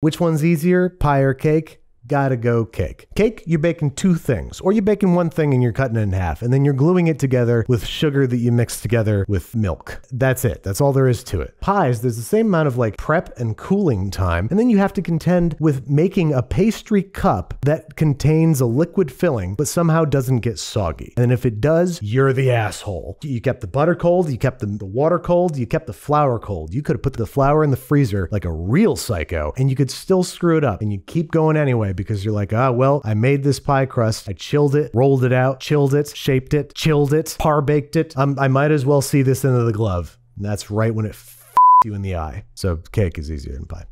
Which one's easier, pie or cake? Gotta go cake. Cake, you're baking two things, or you're baking one thing and you're cutting it in half, and then you're gluing it together with sugar that you mix together with milk. That's it. That's all there is to it. Pies, there's the same amount of like prep and cooling time, and then you have to contend with making a pastry cup that contains a liquid filling but somehow doesn't get soggy. And if it does, you're the asshole. You kept the butter cold, you kept the, the water cold, you kept the flour cold. You could have put the flour in the freezer like a real psycho, and you could still screw it up, and you keep going anyway because you're like, ah, well, I made this pie crust. I chilled it, rolled it out, chilled it, shaped it, chilled it, par baked it. Um, I might as well see this into the glove. And that's right when it f- you in the eye. So cake is easier than pie.